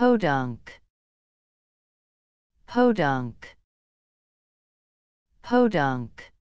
podunk. Podunk. Podunk.